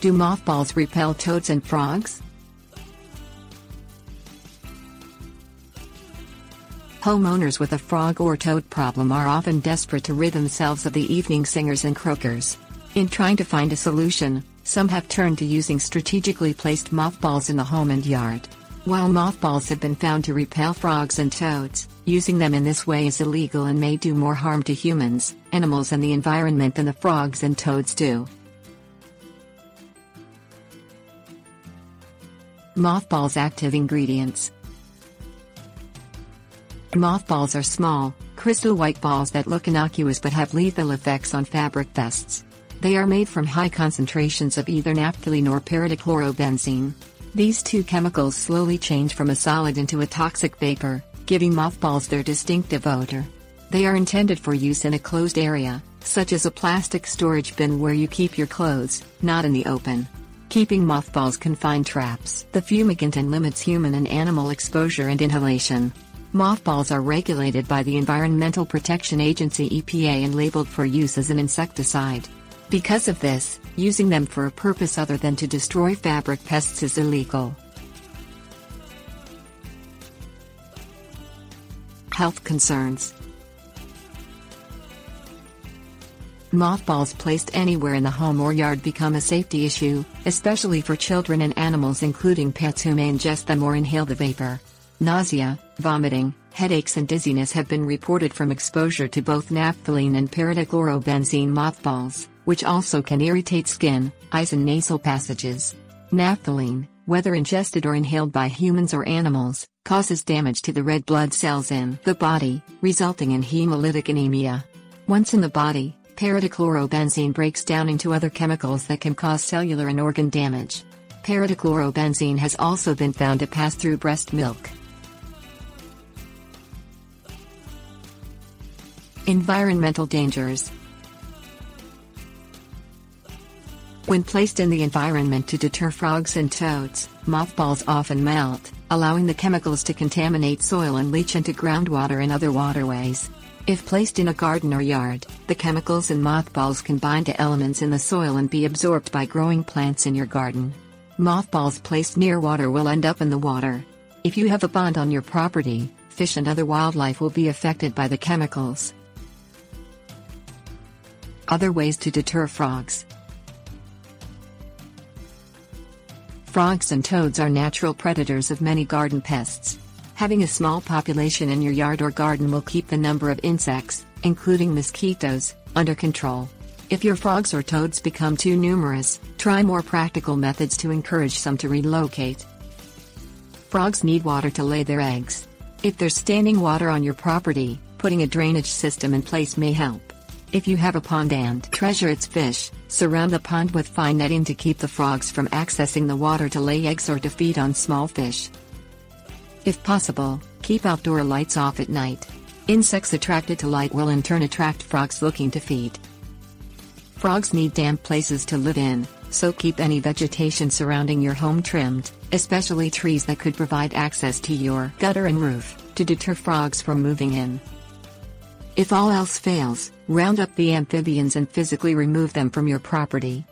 Do mothballs repel toads and frogs? Homeowners with a frog or toad problem are often desperate to rid themselves of the evening singers and croakers. In trying to find a solution, some have turned to using strategically placed mothballs in the home and yard. While mothballs have been found to repel frogs and toads, using them in this way is illegal and may do more harm to humans, animals and the environment than the frogs and toads do. Mothballs active ingredients Mothballs are small, crystal white balls that look innocuous but have lethal effects on fabric pests. They are made from high concentrations of either naphthalene or paradichlorobenzene. These two chemicals slowly change from a solid into a toxic vapor, giving mothballs their distinctive odor. They are intended for use in a closed area, such as a plastic storage bin where you keep your clothes, not in the open. Keeping mothballs confined traps the fumigant and limits human and animal exposure and inhalation. Mothballs are regulated by the Environmental Protection Agency EPA and labeled for use as an insecticide. Because of this, using them for a purpose other than to destroy fabric pests is illegal. Health concerns Mothballs placed anywhere in the home or yard become a safety issue, especially for children and animals including pets who may ingest them or inhale the vapor. Nausea, vomiting, headaches and dizziness have been reported from exposure to both naphthalene and paradichlorobenzene mothballs, which also can irritate skin, eyes and nasal passages. Naphthalene, whether ingested or inhaled by humans or animals, causes damage to the red blood cells in the body, resulting in hemolytic anemia. Once in the body, paradichlorobenzene breaks down into other chemicals that can cause cellular and organ damage. Paradichlorobenzene has also been found to pass through breast milk. Environmental dangers When placed in the environment to deter frogs and toads, mothballs often melt, allowing the chemicals to contaminate soil and leach into groundwater and other waterways. If placed in a garden or yard, the chemicals in mothballs can bind to elements in the soil and be absorbed by growing plants in your garden. Mothballs placed near water will end up in the water. If you have a pond on your property, fish and other wildlife will be affected by the chemicals. Other ways to deter frogs. Frogs and toads are natural predators of many garden pests. Having a small population in your yard or garden will keep the number of insects, including mosquitoes, under control. If your frogs or toads become too numerous, try more practical methods to encourage some to relocate. Frogs need water to lay their eggs. If there's standing water on your property, putting a drainage system in place may help. If you have a pond and treasure its fish, surround the pond with fine netting to keep the frogs from accessing the water to lay eggs or to feed on small fish. If possible, keep outdoor lights off at night. Insects attracted to light will in turn attract frogs looking to feed. Frogs need damp places to live in, so keep any vegetation surrounding your home trimmed, especially trees that could provide access to your gutter and roof, to deter frogs from moving in. If all else fails, round up the amphibians and physically remove them from your property.